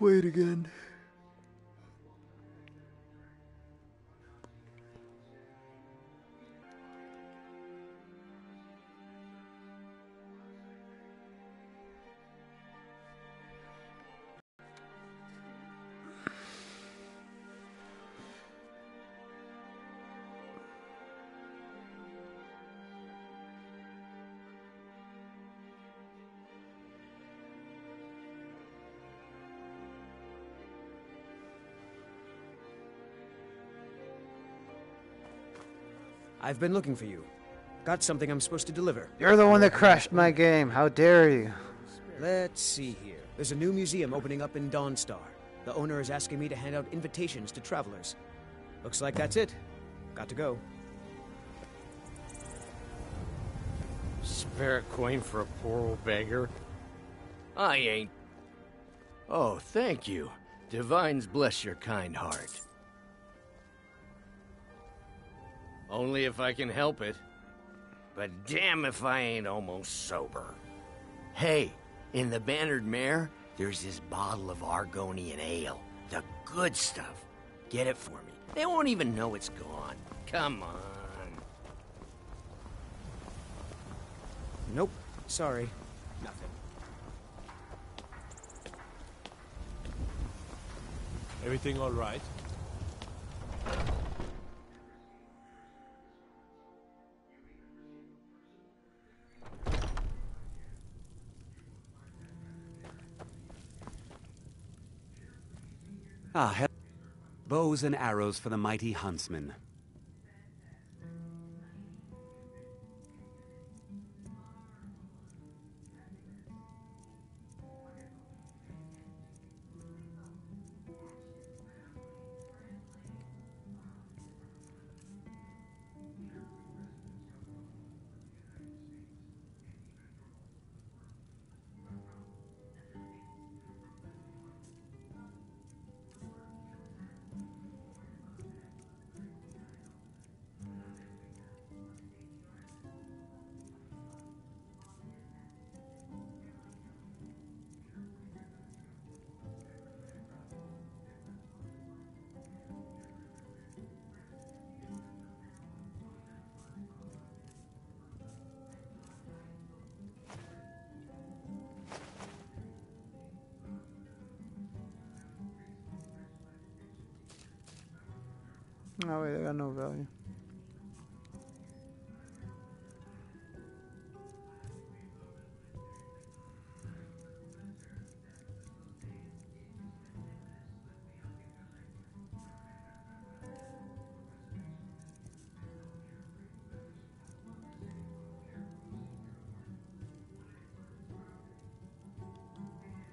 Wait again. I've been looking for you. Got something I'm supposed to deliver. You're the one that crashed my game. How dare you? Let's see here. There's a new museum opening up in Dawnstar. The owner is asking me to hand out invitations to travelers. Looks like that's it. Got to go. Spare a coin for a poor old beggar? I ain't. Oh, thank you. Divines bless your kind heart. Only if I can help it. But damn if I ain't almost sober. Hey, in the Bannered Mare, there's this bottle of Argonian ale. The good stuff. Get it for me. They won't even know it's gone. Come on. Nope. Sorry. Nothing. Everything all right? Ah. Bows and arrows for the mighty huntsman.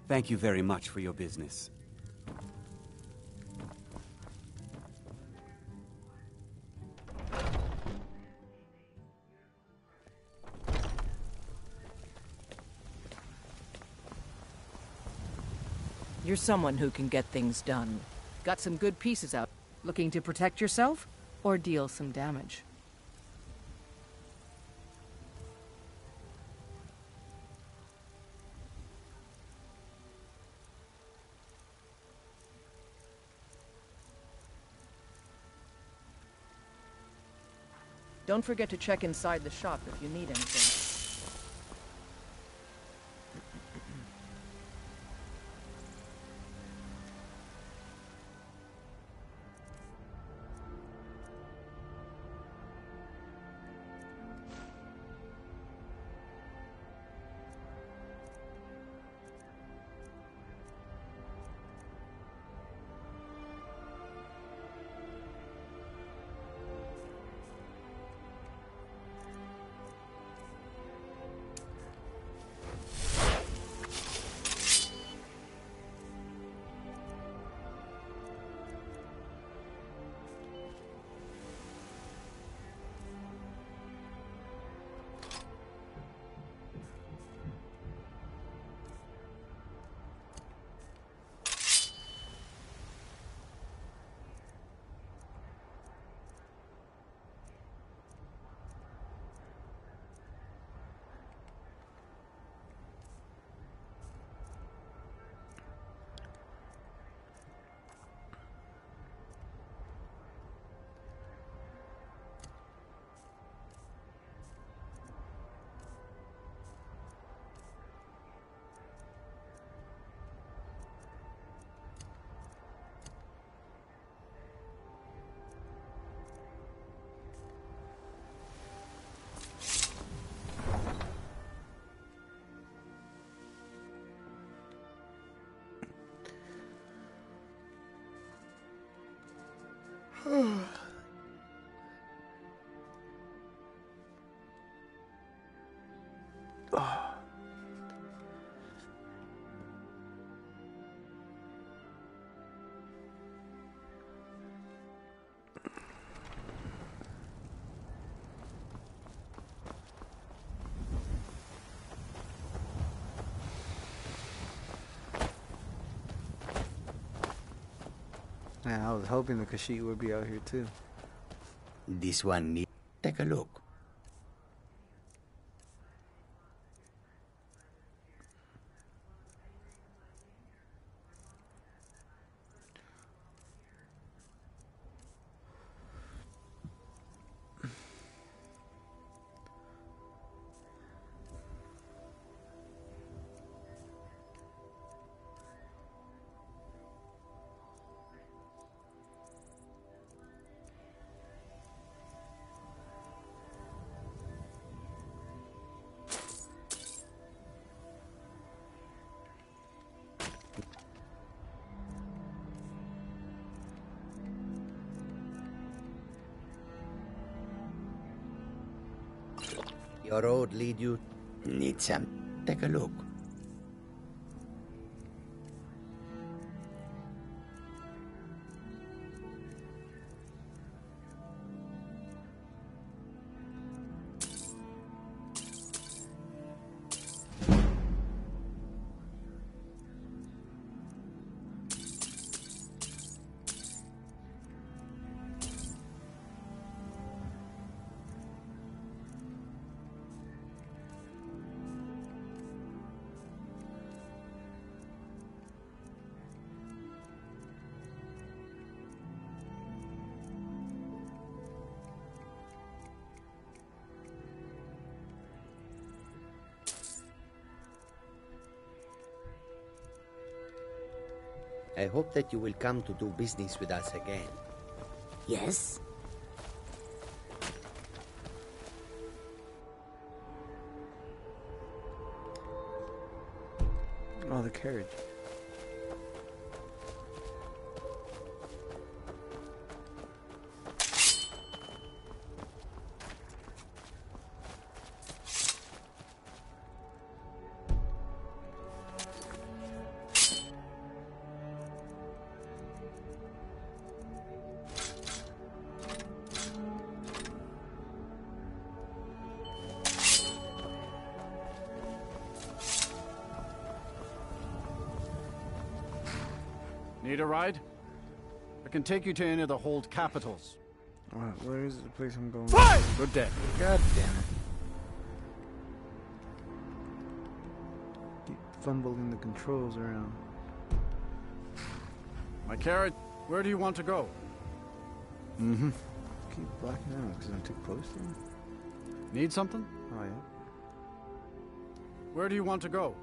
Thank you very much for your business. You're someone who can get things done. Got some good pieces out. Looking to protect yourself? Or deal some damage? Don't forget to check inside the shop if you need anything. oh. Man, I was hoping the Khajiit would be out here too. This one need. Take a look. Road lead you. Need some. Take a look. I hope that you will come to do business with us again. Yes? Oh, the carriage. Can take you to any of the hold capitals. What, where is the place I'm going? Good day. God damn it. Keep fumbling the controls around. My carrot, where do you want to go? Mm-hmm. Keep blacking out because I'm too close to him. Need something? Oh, yeah. Where do you want to go?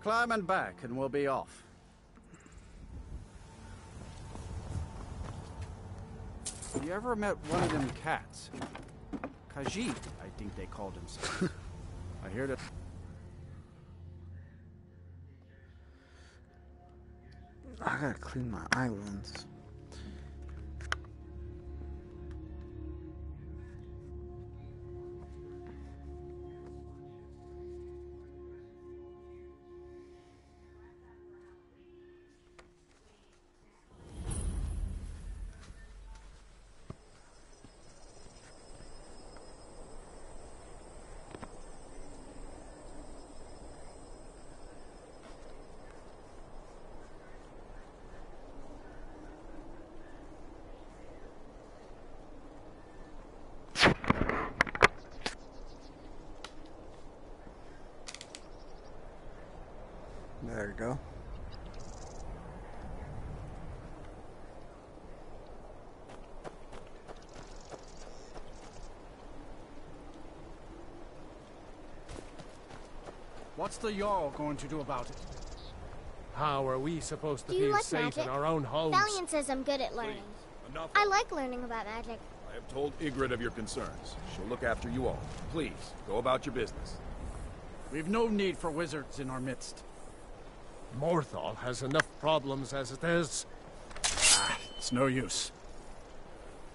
Climb and back, and we'll be off. You ever met one of them cats? Khajiit, I think they called themselves. I hear that. I gotta clean my islands. Go. What's the Jarl going to do about it? How are we supposed to Do you feel like safe magic? in our own homes? Falion says I'm good at learning. Enough. I like learning about magic. I have told Idgrod of your concerns. She'll look after you all. Please, go about your business. We've no need for wizards in our midst. Morthal has enough problems as it is. Ah, it's no use.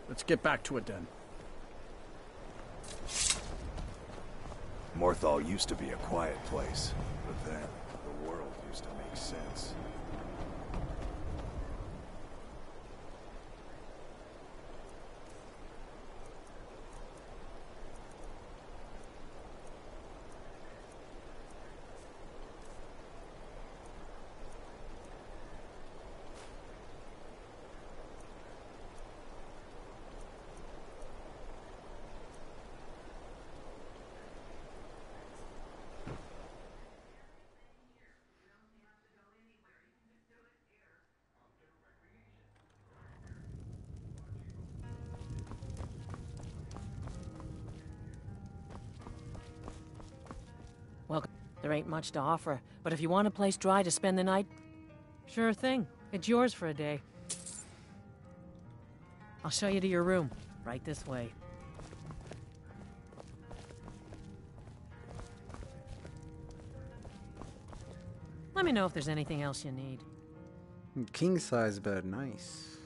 Let's get back to it then. Morthal used to be a quiet place, but then There ain't much to offer, but if you want a place dry to spend the night, sure thing. It's yours for a day. I'll show you to your room. Right this way. Let me know if there's anything else you need. King size bed, nice.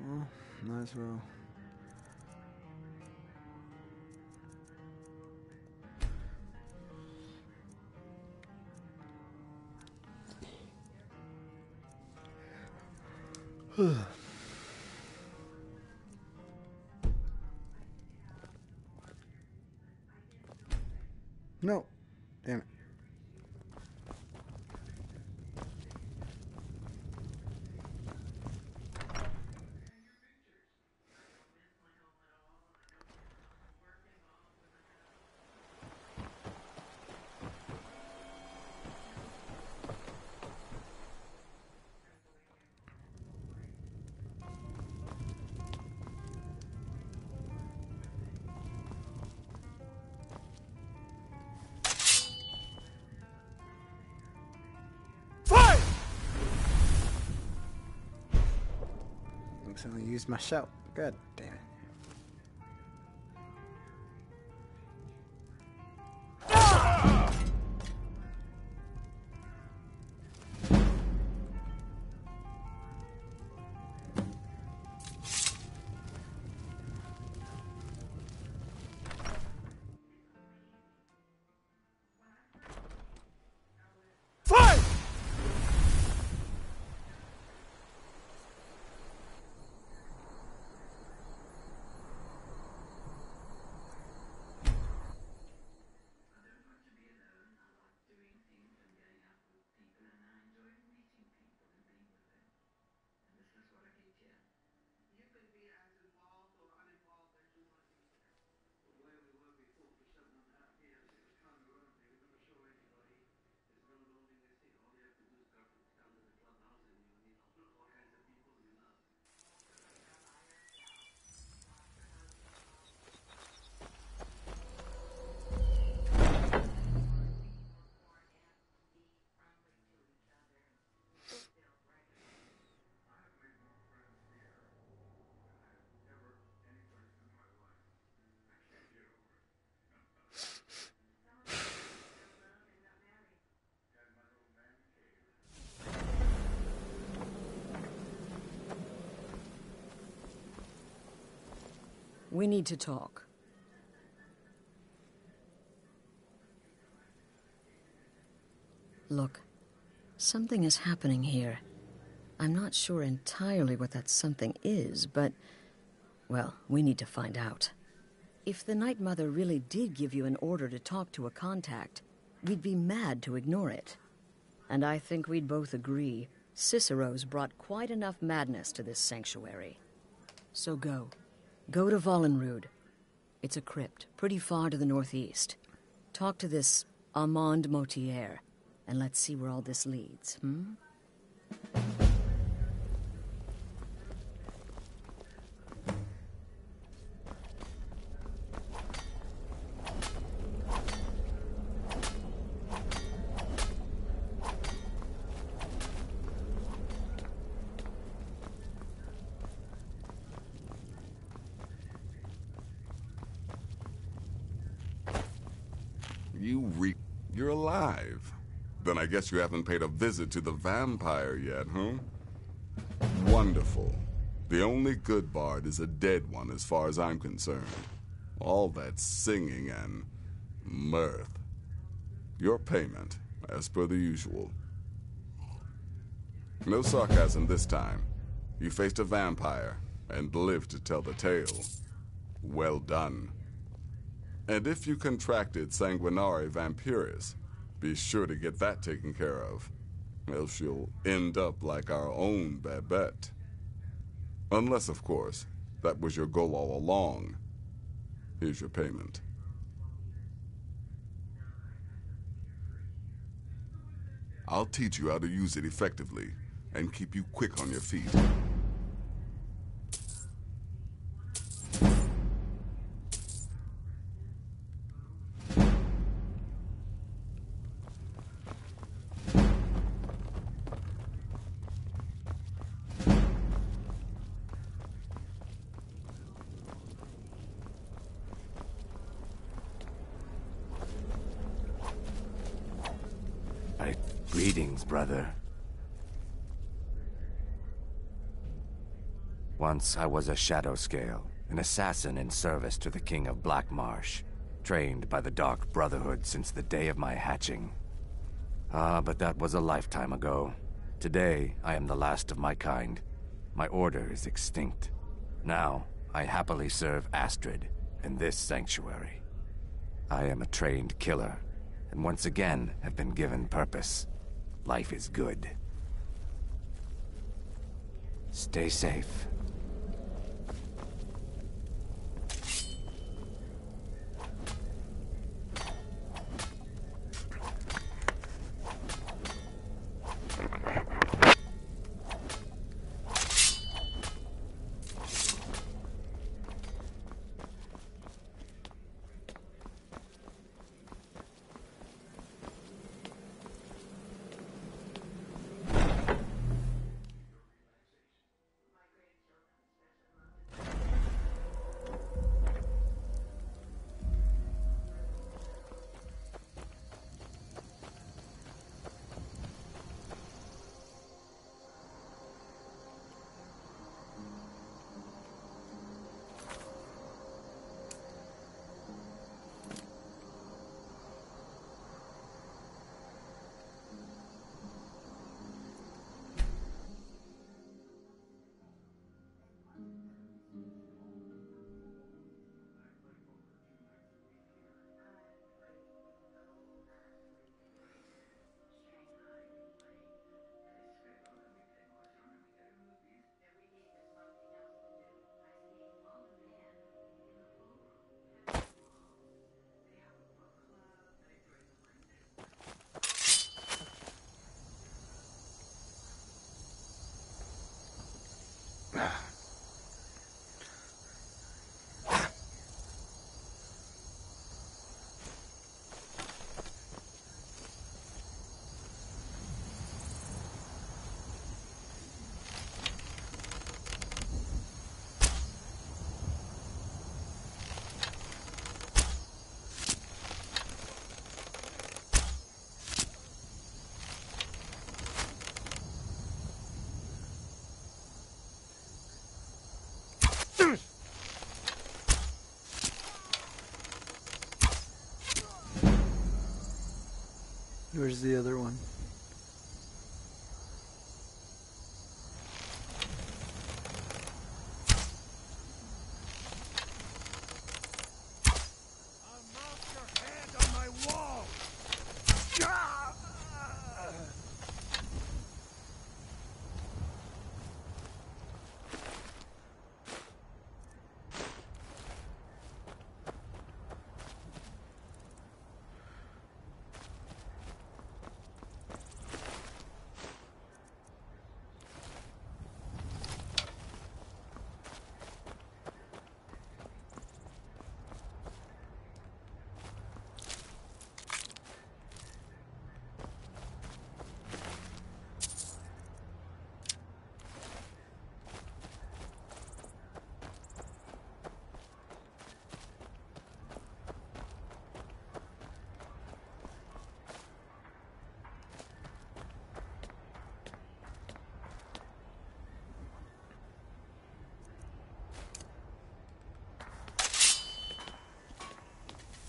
Well, might well. It. Accidentally used my shell. God We need to talk. Look, something is happening here. I'm not sure entirely what that something is, but. Well, we need to find out. If the Night Mother really did give you an order to talk to a contact, we'd be mad to ignore it. And I think we'd both agree Cicero's brought quite enough madness to this sanctuary. So go. Go to Volunruud. It's a crypt, pretty far to the northeast. Talk to this Amaund Motierre, and let's see where all this leads, hmm? You re... You're alive. Then I guess you haven't paid a visit to the vampire yet, huh? Wonderful. The only good bard is a dead one as far as I'm concerned. All that singing and mirth. Your payment, as per the usual. No sarcasm this time. You faced a vampire and lived to tell the tale. Well done. And if you contracted Sanguinare Vampiris, be sure to get that taken care of. Else you'll end up like our own Babette. Unless, of course, that was your goal all along. Here's your payment. I'll teach you how to use it effectively and keep you quick on your feet. Once I was a Shadow Scale, an assassin in service to the King of Blackmarsh, trained by the Dark Brotherhood since the day of my hatching. Ah, but that was a lifetime ago. Today, I am the last of my kind. My order is extinct. Now, I happily serve Astrid in this sanctuary. I am a trained killer, and once again have been given purpose. Life is good. Stay safe. Where's the other one?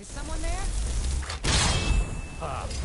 Is someone there? Ah.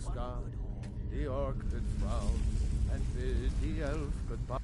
sky, the orc could frown, and bid the elf goodbye.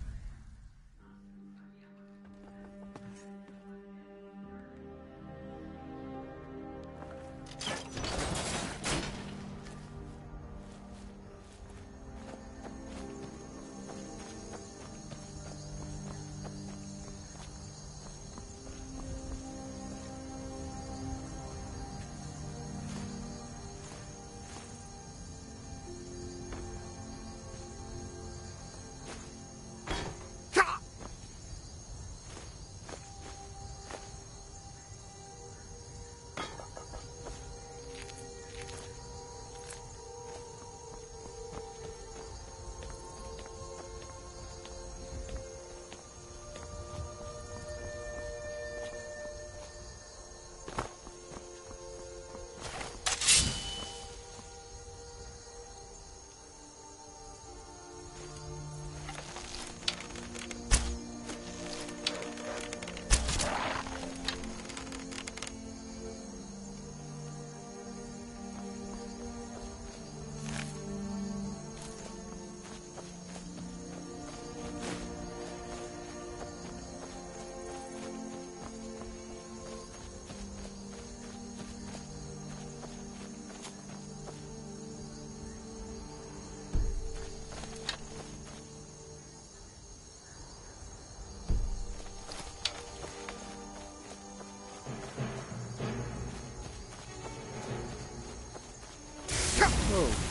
Whoa.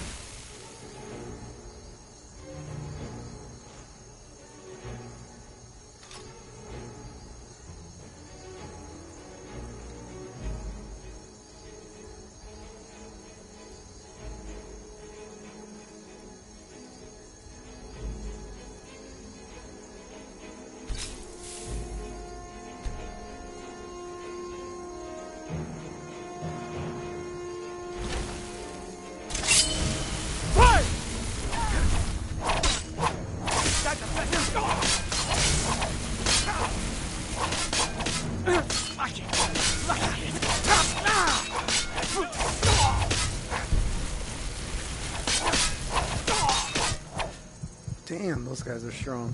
Guys are strong.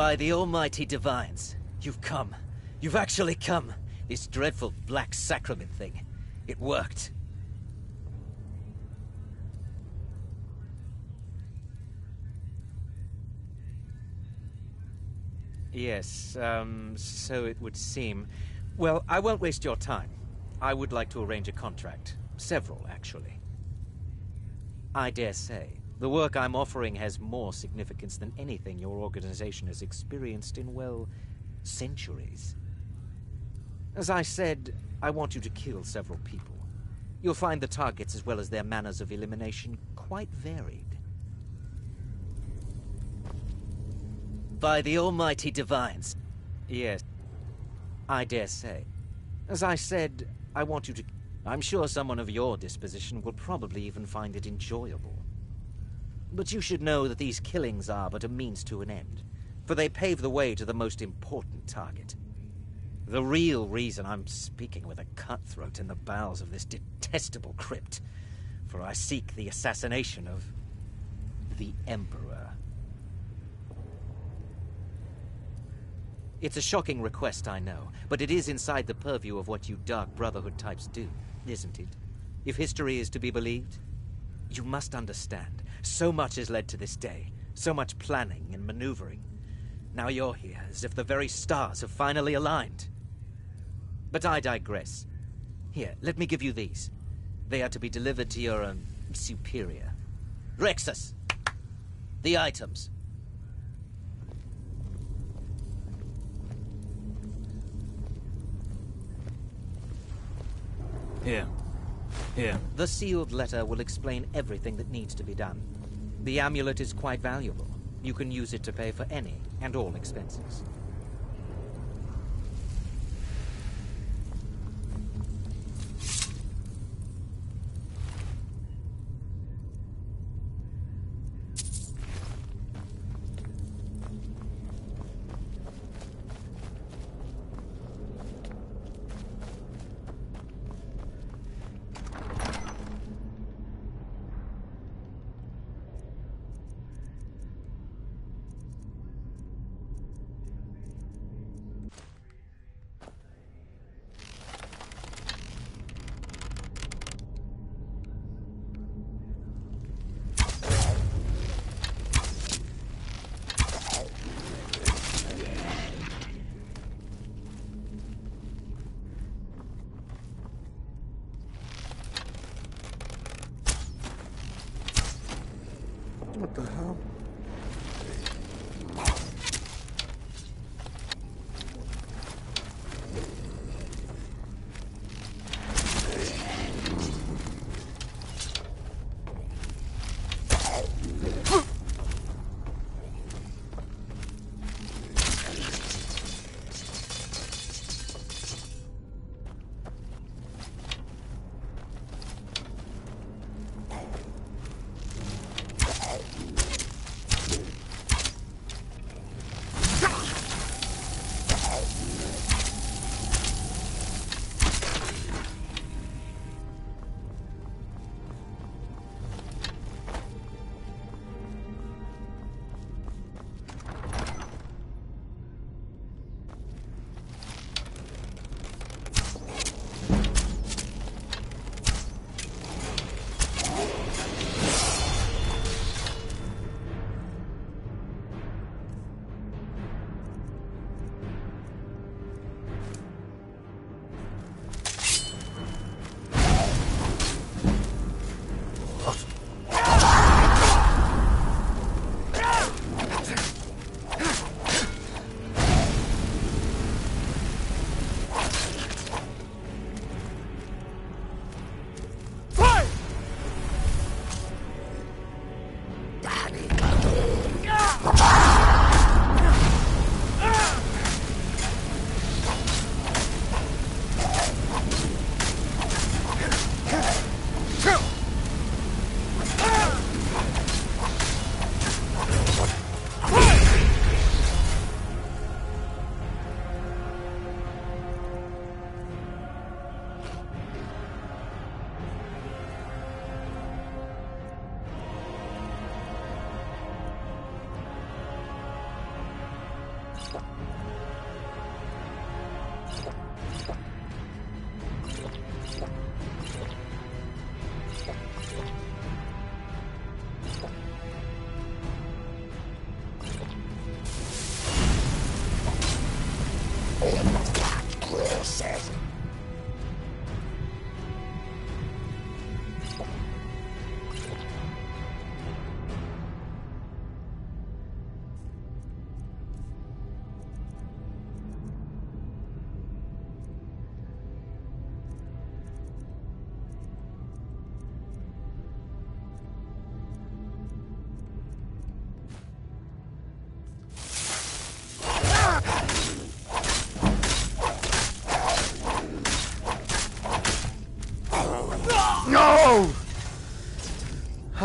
By the almighty divines, you've come. You've actually come. This dreadful black sacrament thing. It worked. Yes, um, so it would seem. Well, I won't waste your time. I would like to arrange a contract. Several, actually. I dare say, the work I'm offering has more significance than anything your organization has experienced in, well, centuries. As I said, I want you to kill several people. You'll find the targets as well as their manners of elimination quite varied. By the almighty divines. Yes. I dare say. As I said, I want you to... I'm sure someone of your disposition will probably even find it enjoyable. But you should know that these killings are but a means to an end, for they pave the way to the most important target. The real reason I'm speaking with a cutthroat in the bowels of this detestable crypt, for I seek the assassination of the Emperor. It's a shocking request, I know, but it is inside the purview of what you Dark Brotherhood types do, isn't it? If history is to be believed, you must understand, so much has led to this day, so much planning and maneuvering. Now you're here, as if the very stars have finally aligned. But I digress. Here, let me give you these. They are to be delivered to your, um, superior. Rexus! The items. Here. Here. The sealed letter will explain everything that needs to be done. The amulet is quite valuable. You can use it to pay for any and all expenses.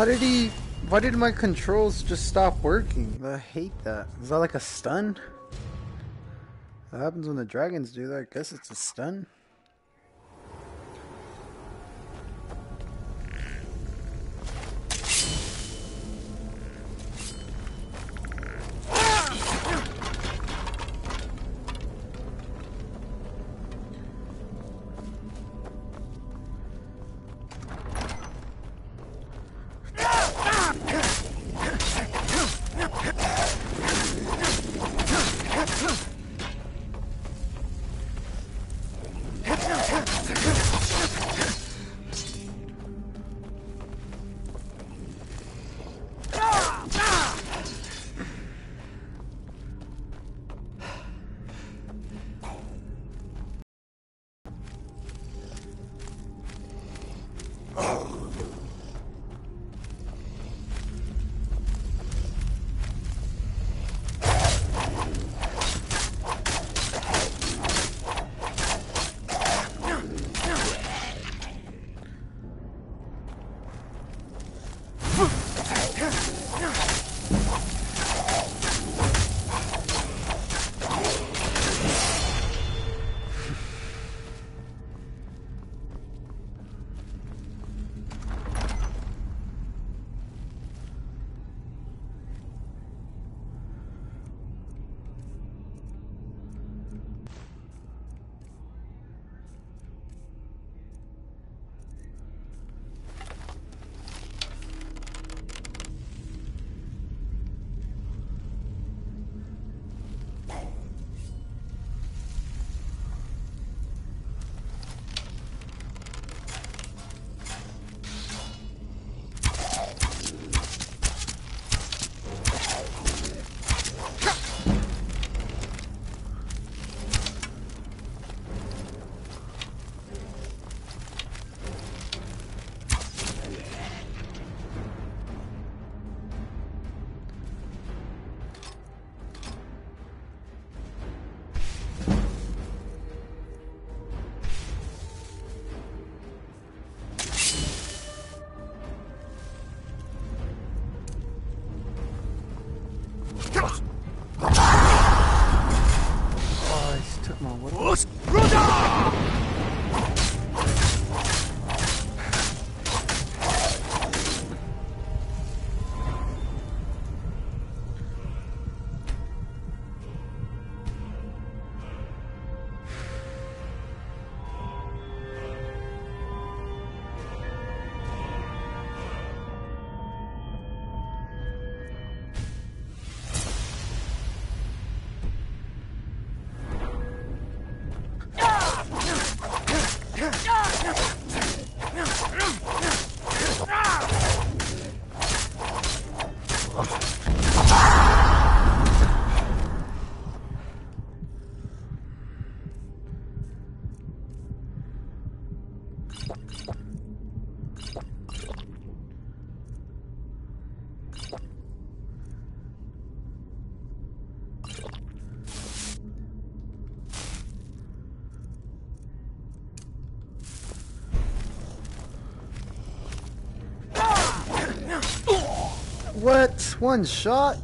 How did he... Why did my controls just stop working? I hate that. Is that like a stun? That happens when the dragons do that. I guess it's a stun. Oh, One shot?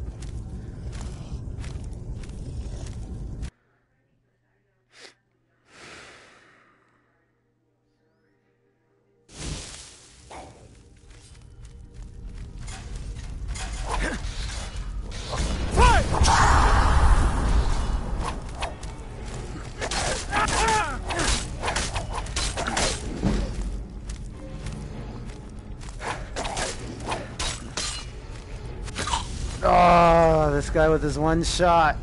Guy with his one shot.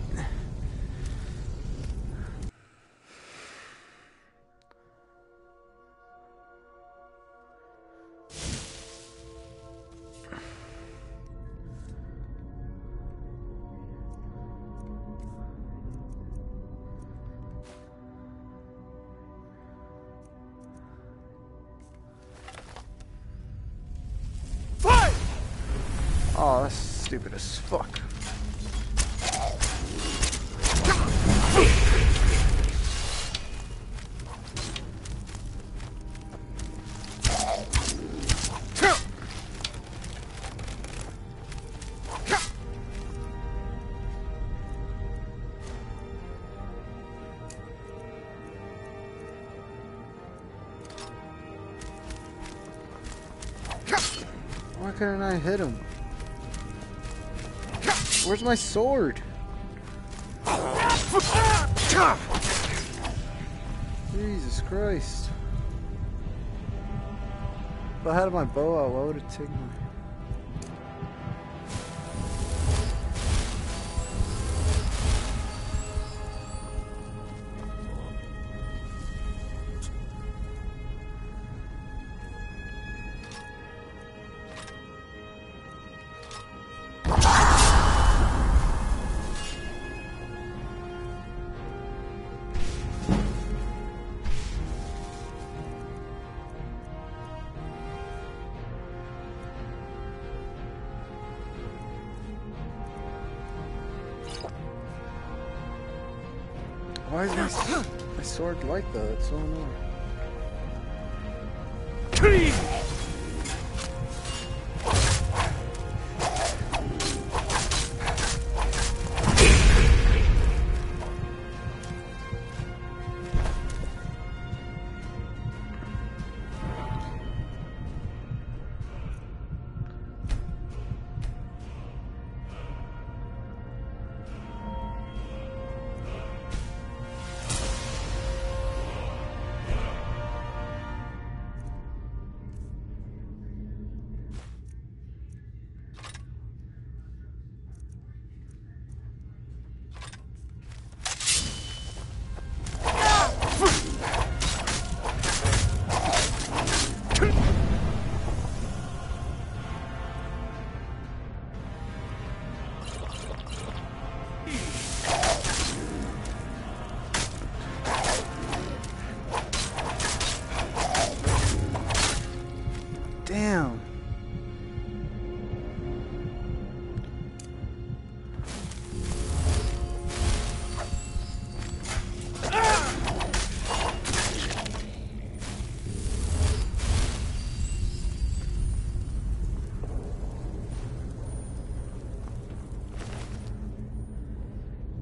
Couldn't I hit him? Where's my sword? Jesus Christ. If I had my bow out, why would it take my... sword like that? So.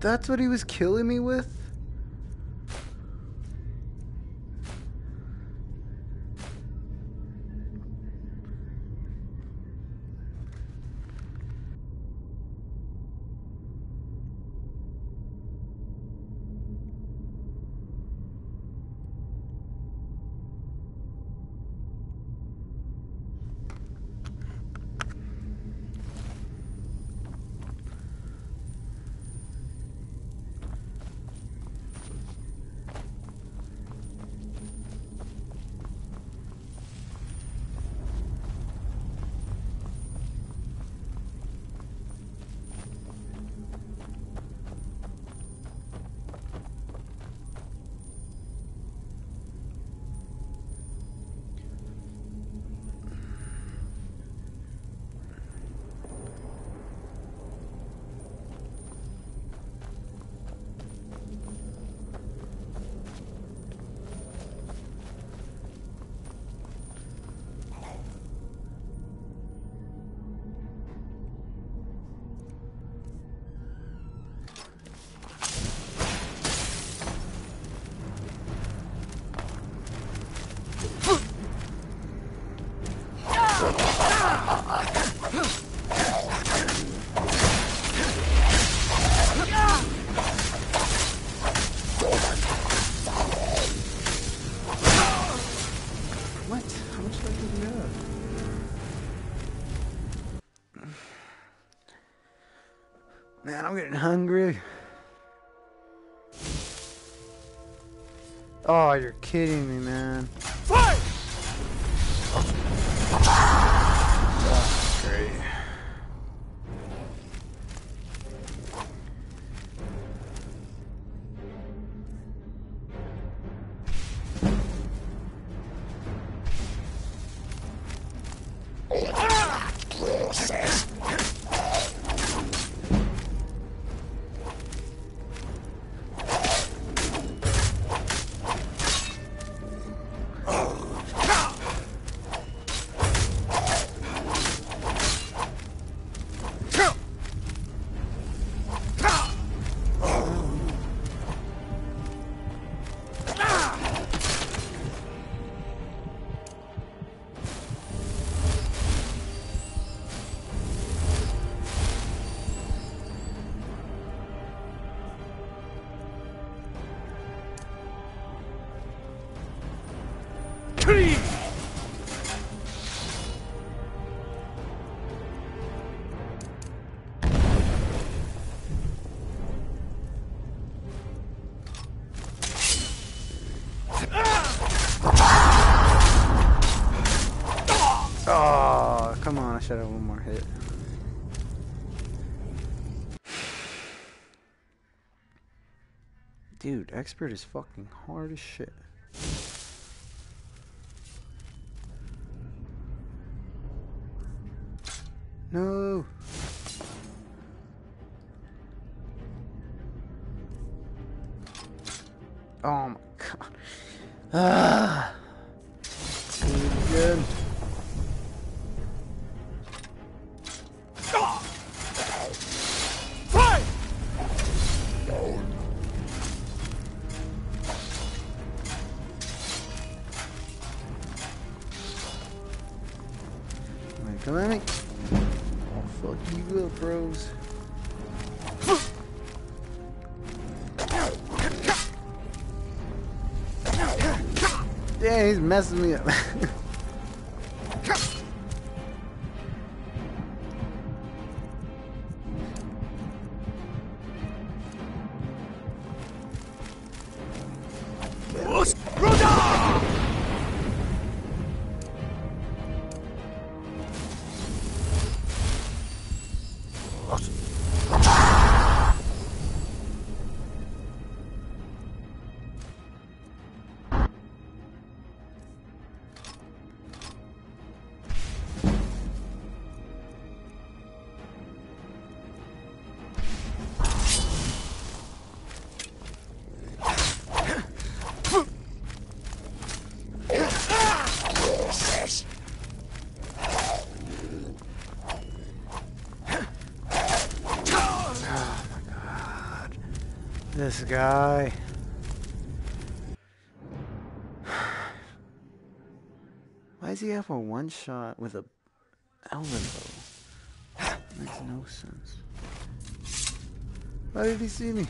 That's what he was killing me with? Getting hungry. Oh, you're kidding me, man. I should have one more hit. Dude, expert is fucking hard as shit. No. Oh my god. Ah. This guy. Why does he have a one shot with a elven bow? Makes no sense. Why did he see me?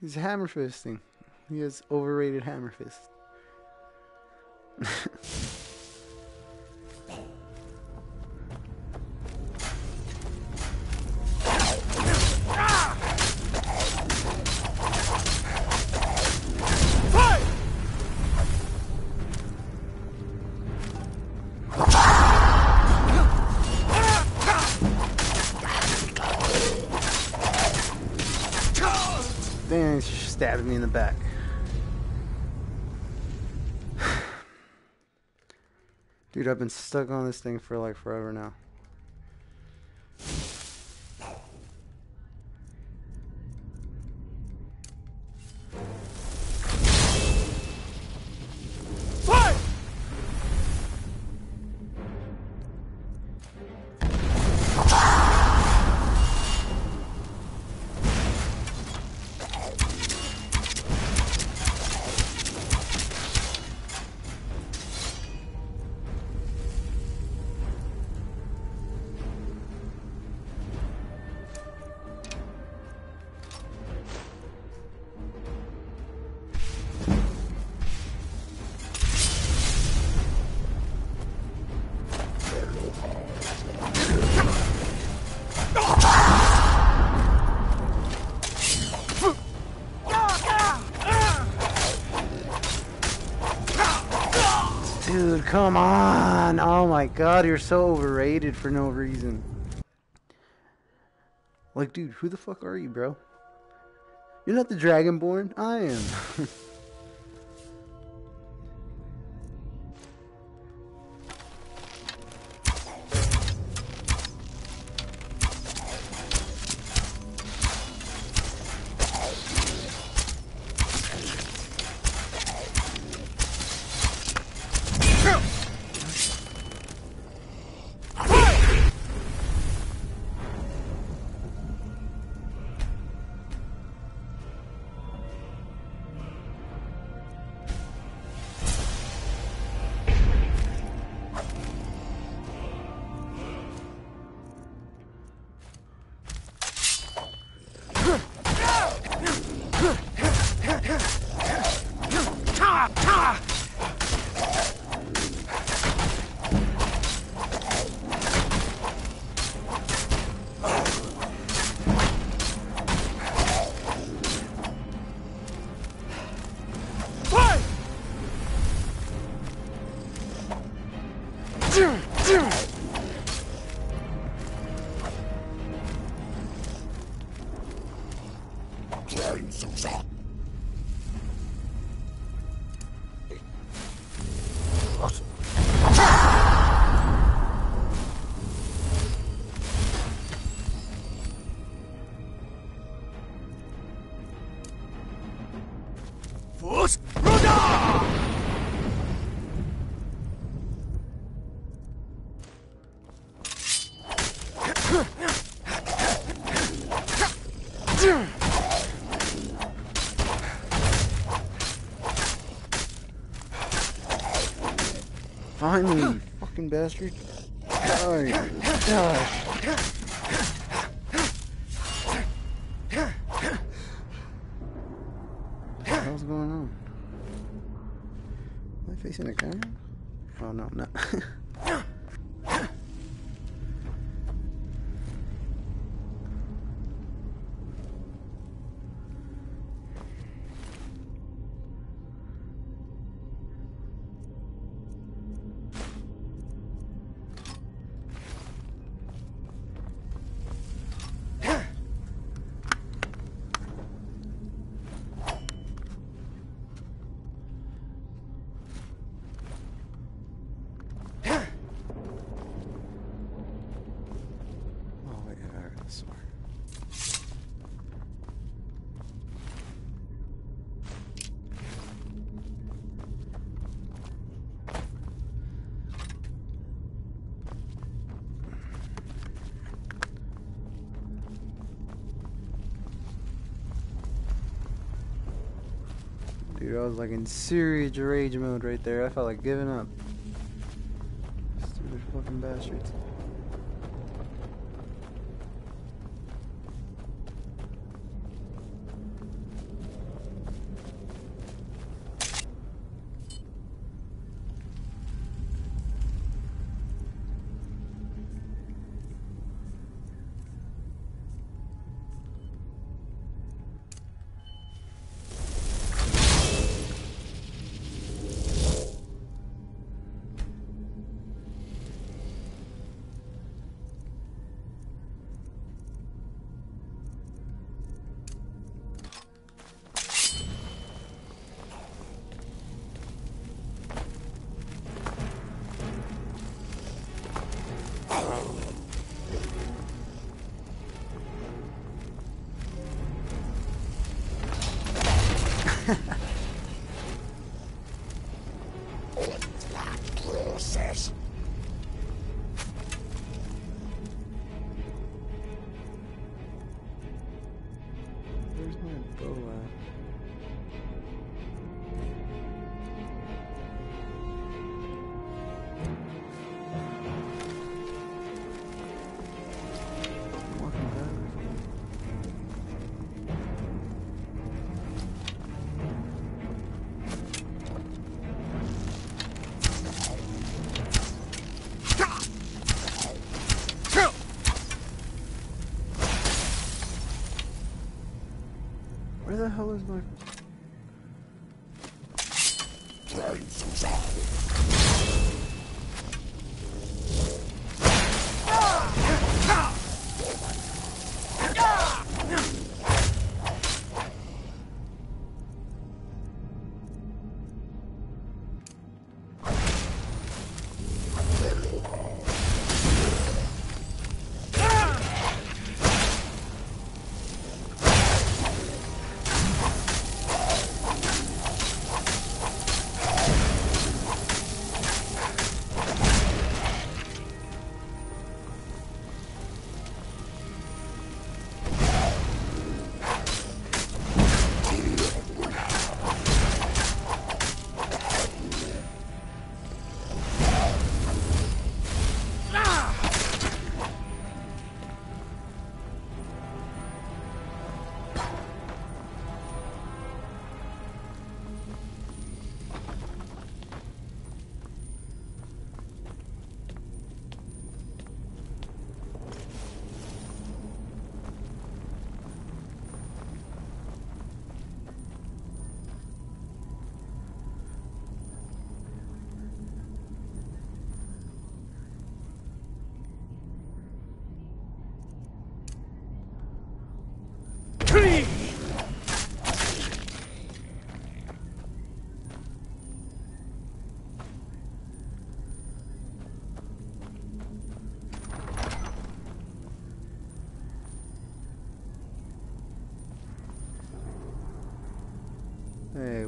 He's hammer fisting. He has overrated hammer fist. Dude, I've been stuck on this thing for like forever now. Come on! Oh my god, you're so overrated for no reason. Like, dude, who the fuck are you, bro? You're not the Dragonborn? I am. Finally, you fucking bastard. What the hell's going on? Am I facing the camera? Oh no, no. was like in serious rage mode right there. I felt like giving up. Stupid fucking bastards. Ha ha. Hell is my...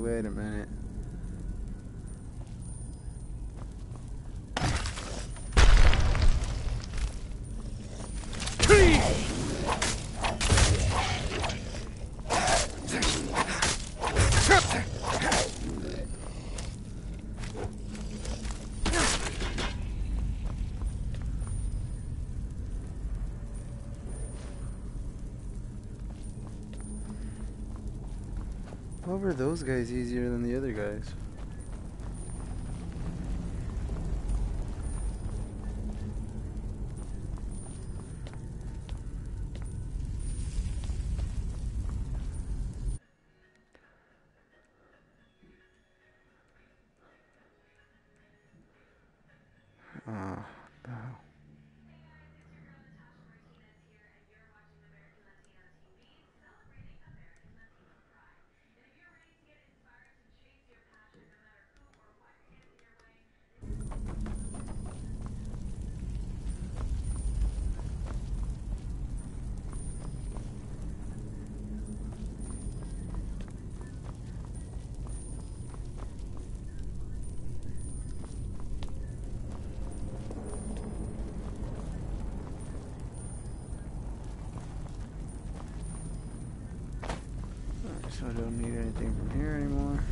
wait a minute. How were those guys easier than the other guys? Don't need anything from here anymore.